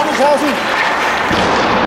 Paulo Gelson.